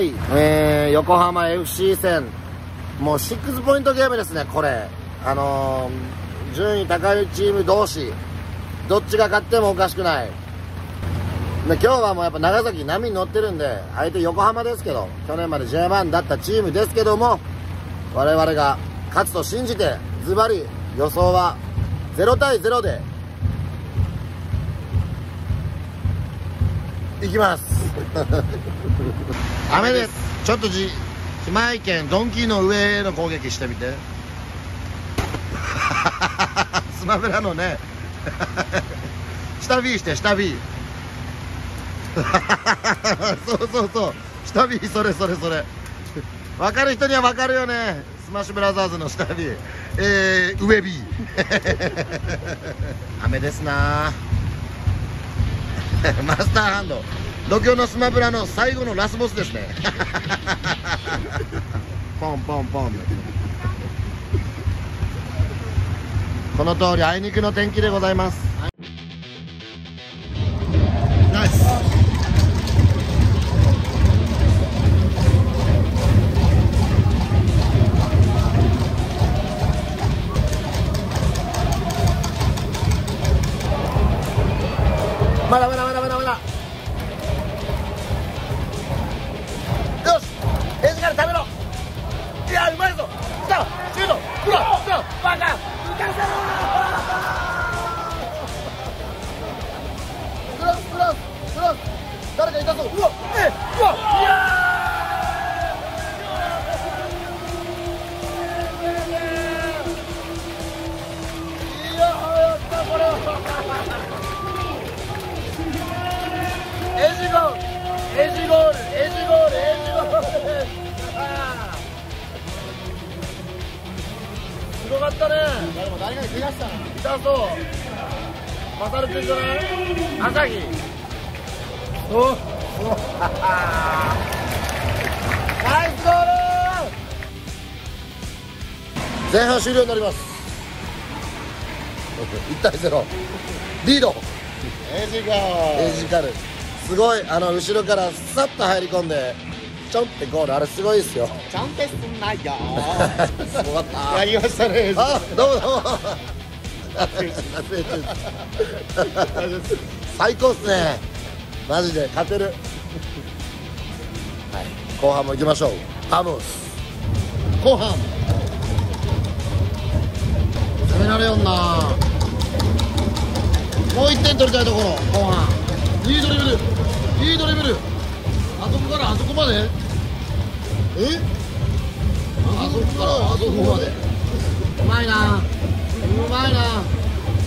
はい、えー、横浜 FC 戦。もう6ポイントゲームですねこれ。あのー、順位高いチーム同士。どっちが勝ってもおかしくない。で今日はもうやっぱ長崎波に乗ってるんで相手横浜ですけど去年まで J1 だったチームですけども我々が勝つと信じてズバリ予想は0対0でいきます。雨です。ちょっとじ島井県ドンキーの上への攻撃してみて。スマブラのね。下 B して下 B そうそうそう。下 B それそれそれ。分かる人には分かるよね。スマッシュブラザーズの下 B えー、上 B 雨ですな。マスターハンド。度胸のスマブラの最後のラスボスですね。ポンポンポン。この通りあいにくの天気でございます。ナイス。まだまだったね。でも誰かに怪我したな痛そう。マサル君じゃない？朝日。お。おナイスゴール前半終了になります。1対0リード。エイジゴエイジカル。すごいあの後ろからさっと入り込んでちょんってゴールあれすごいですよ。ちゃんとすんないよ。すごかったやりましたね。あどうもどうも。最高っすね。マジで。勝てる。はい。後半も行きましょう。タブス。後半。攻められよんな。もう1点取りたいところ。後半。いいドリブル。いいドリブル。あそこからあそこまでえ？あそこからあそこまで。うまいなうまいな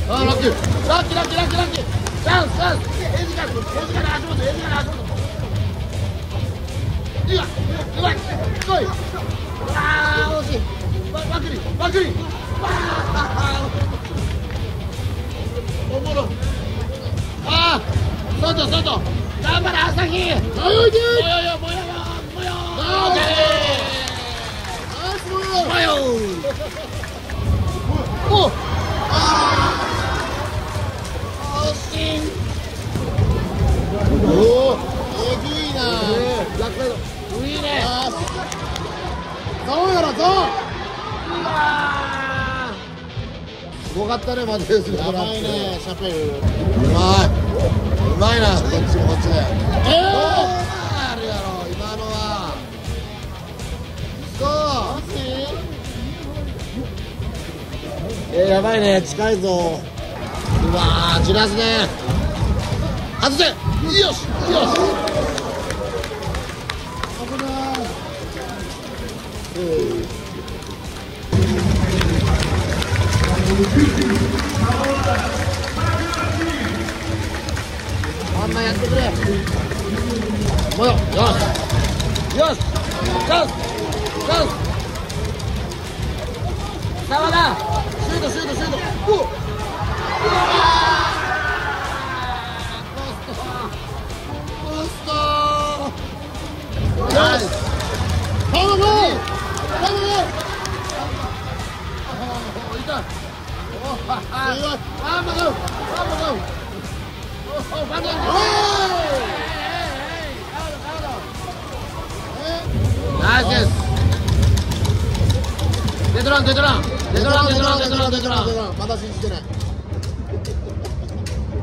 あラッキー。ラッキーラッキーラッキーラッキー。チャンスチャンス。エジカルエジカル足元エジカル足元いやうまい来いあー惜しい。ババクリバクリわあおもろ。あー外外頑張れ朝日。はいおいでもよよもよよもよすごかったねマジですやばいねシャペルうまいうまいなこっちもこっちでえあえー、やばいね近いぞ。うわー散らすね。外せ。よしよし。危ないえーあんなやってくれ。もよよし。よしチャンスチャンス沢田シュートシュートシュートおっうわーポストポストナイス頼む頼むお痛いおははあーまだあーまだおおバカおいナイスですデトランデトランデトランデトランデトランまだ信じてない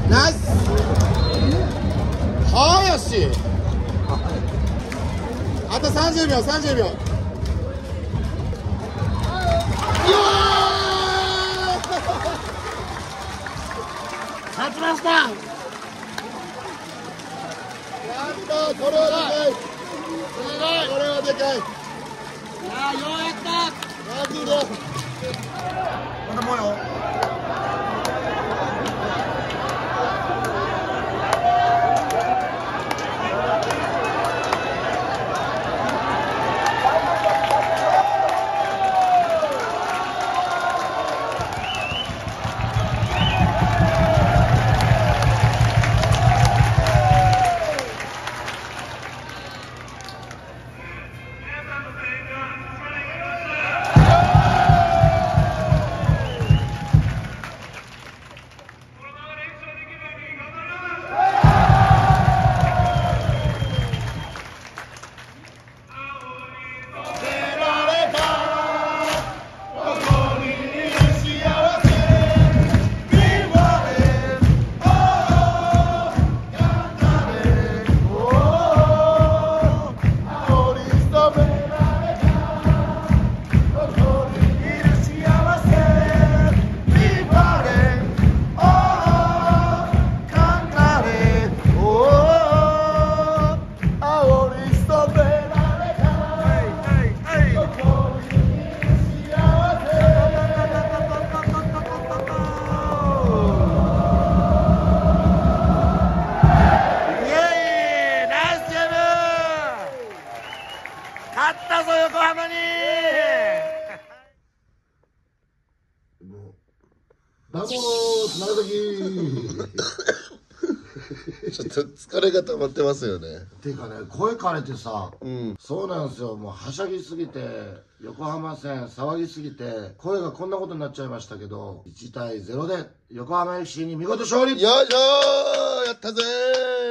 ナイスはやしあと30秒30秒よー勝ちましたやったこれはでかいすごいこれはでかいあようやった。マジでまたもうバモース長崎 ちょっと疲れが溜まってますよね。っていうかね声枯れてさうん。そうなんですよもうはしゃぎすぎて横浜戦騒ぎすぎて声がこんなことになっちゃいましたけど1対0で横浜 FC に見事勝利よいしょーやったぜ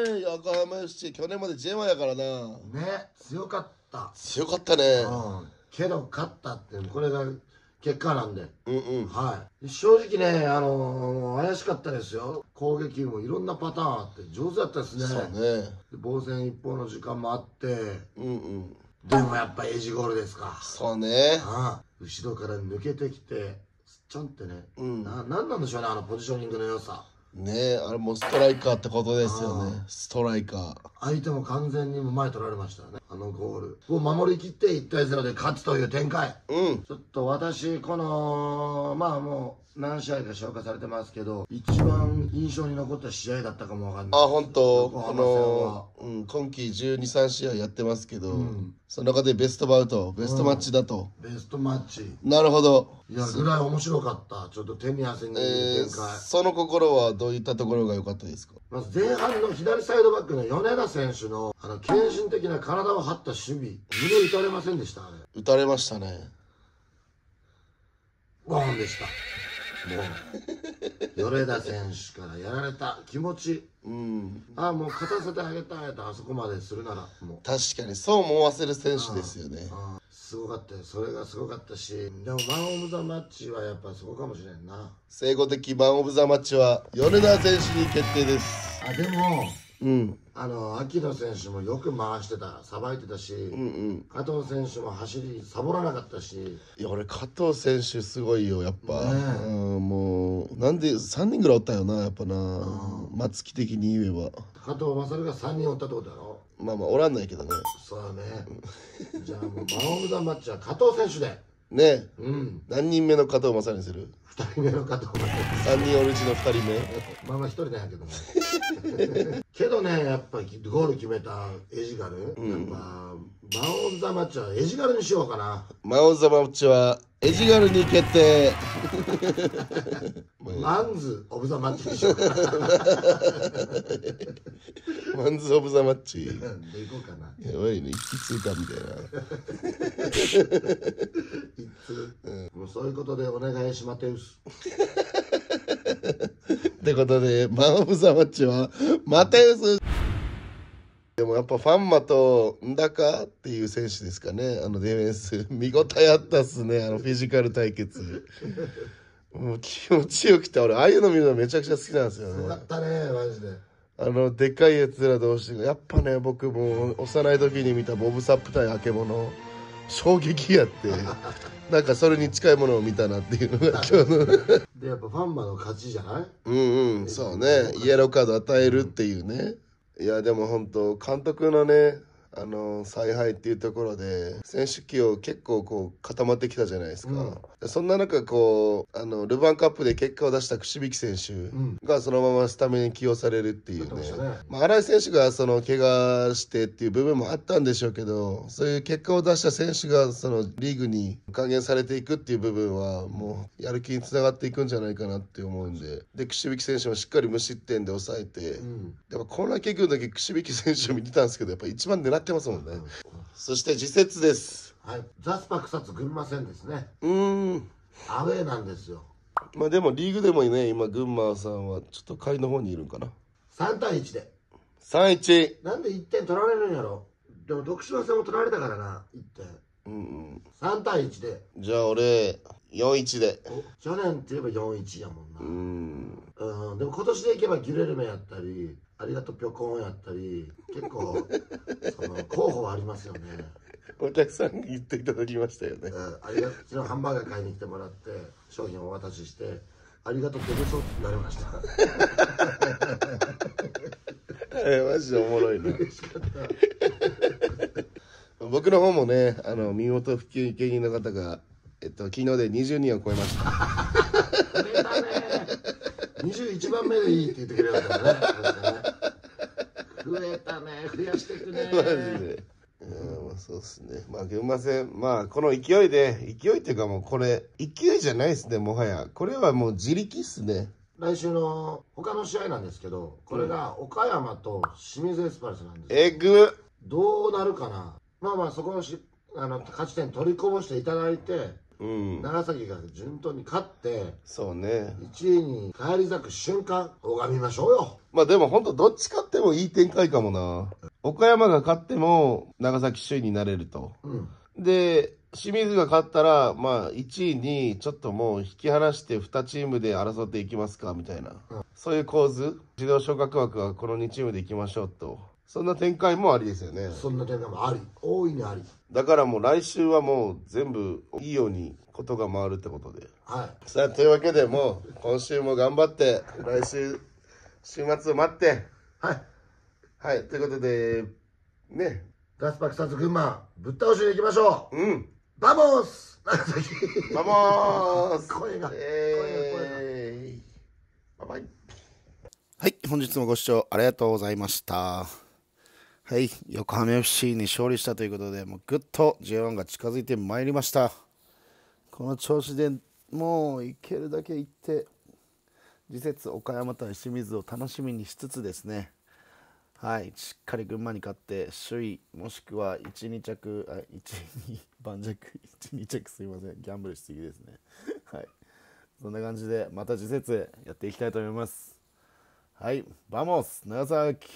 ー横浜 FC 去年まで J1 やからな。ね強かった強かったね。うんけど勝ったってこれが結果なんでうんうん。はい正直ねあのー怪しかったですよ攻撃もいろんなパターンあって上手だったですねそうね。で防戦一方の時間もあってうんうん。でもやっぱエイジゴールですかそうね。ああ後ろから抜けてきてちょんってね、うんななんなんでしょうねあのポジショニングの良さねあれもうストライカーってことですよね。ストライカー。相手も完全に前取られましたよねあのゴールを守りきって1対0で勝つという展開うん。ちょっと私このまあもう何試合か消化されてますけど一番印象に残った試合だったかもわかんない。あ、本当。こ横浜戦は。の、うん、今季12、3試合やってますけど、ん。その中でベストバウト、ベストマッチだと。ベストマッチ。なるほど。いやぐらい面白かった。ちょっと手に汗にえー、展開、その心はどういったところが良かったですか？まず前半の左サイドバックの米田選手のあの献身的な体を張った守備。胸打たれませんでしたあれ。打たれましたね。ゴーンでしたもう米田選手からやられた気持ちうん。ああもう勝たせてあげたいとあそこまでするならもう確かにそう思わせる選手ですよね。すごかったよそれがすごかったしでもマン・オブ・ザ・マッチはやっぱそこかもしれんな正語的マン・オブ・ザ・マッチは米田選手に決定です。あでもうん。あの秋野選手もよく回してたさばいてたし、うんうん。加藤選手も走りサボらなかったし。いや俺加藤選手すごいよやっぱ、ねえ。うん、もうなんで3人ぐらいおったよなやっぱな。松木的に言えば。加藤勝が3人おったってことだろ？まあまあおらんないけどね。そうだね。じゃあもうマン・オブ・ザ・マッチは加藤選手でね。えうん。何人目の加藤正にする？2人目の加藤勝3人おるうちの2人目。まあまあ1人なんやけどね けどねやっぱゴール決めたエジガル、やっぱマン・オブ・ザ・マッチはエジガルにしようかな。マン・オブ・ザ・マッチはエジガルに決定。マンズ・オブ・ザ・マッチにしようかなマンズ・オブ・ザ・マッチ。でいこうかな。やばいね。一気通過みたいな。一通、もうそういうことでお願いしマテウスってことでマン・オブ・ザ・マッチはマテウスやっぱファンマとンダカっていう選手ですかね。あのディフェンス。見応えあったっすね。あのフィジカル対決。もう気持ちよくて俺ああいうの見るのめちゃくちゃ好きなんですよね。よかったねマジで。あのでかいやつら同士がやっぱね僕もう幼い時に見たボブ・サップ対あけぼの衝撃やって。なんかそれに近いものを見たなっていうのが今日の。でやっぱファンマの勝ちじゃない？うんうんそうね。イエローカード与えるっていうねいやでも本当監督のねあの采配っていうところで選手起用結構こう固まってきたじゃないですか、でそんな中こうあのルヴァンカップで結果を出した櫛引選手がそのままスタメンに起用されるっていうね,、そうでしたね。まあ、新井選手がその怪我してっていう部分もあったんでしょうけどそういう結果を出した選手がそのリーグに還元されていくっていう部分はもうやる気につながっていくんじゃないかなって思うんで。で櫛引選手もしっかり無失点で抑えて、やっぱコーナーキックの時櫛引選手を見てたんですけどやっぱ一番狙ってますもんね、そして次節です。はい。ザスパ草津群馬戦ですね。うーん。アウェーなんですよ。まあでもリーグでもね。今群馬さんはちょっと下位の方にいるんかな。3対1で。3-1なんで1点取られるんやろ。でも徳島戦も取られたからな。1点。うんうん。3対1で。じゃあ俺4-1で。お去年って言えば4-1やもんな。うーんうん、でも今年でいけばギュレルメやったりありがとうピョコンやったり結構 その候補はありますよね、お客さんに言っていただきましたよね。うん、ありが昨日ハンバーガー買いに来てもらって商品をお渡ししてありがとうデブソって言われました。えマジでおもろいな。僕の方もねあの身元普及芸人の方がえっと昨日で20人を超えました21番目でいいって言ってくれるからね。増えたね。増やしていくね。マジで。そうっすね。まあ群馬戦まあこの勢いで勢いっていうかもうこれ勢いじゃないですね。もはや。これはもう自力っすね。来週の他の試合なんですけどこれが岡山と清水エスパルスなんですえぐ。どうなるかな。まあまあそこのしあの勝ち点取りこぼしていただいてうん。長崎が順当に勝ってそうね。1位に返り咲く瞬間拝みましょうよ。まあでも本当どっち勝ってもいい展開かもな。岡山が勝っても長崎首位になれると。うん。で清水が勝ったらまあ1位にちょっともう引き離して2チームで争っていきますかみたいな、そういう構図。自動昇格枠はこの2チームでいきましょうとそんな展開もありですよね。そんな点がもあり大いにあり。だからもう来週はもう全部いいようにことが回るってことで。はい。さあというわけでもう今週も頑張って来週週末を待って。はい。はいということでね。ザスパ草津群馬ぶっ倒しでいきましょう。うん。 VAMOS!長崎。 VAMOS。声がえー、バイバイ。はい、本日もご視聴ありがとうございました。はい、横浜 FC に勝利したということで、もうぐっと J1 が近づいてまいりました。この調子でもう行けるだけ行って、次節岡山対清水を楽しみにしつつですね、はい、しっかり群馬に勝って、首位、もしくは1、2着、あ1、2、盤石、1、2着すいません、ギャンブルしすぎですね。はい、そんな感じで、また次節やっていきたいと思います。はい、バモス長崎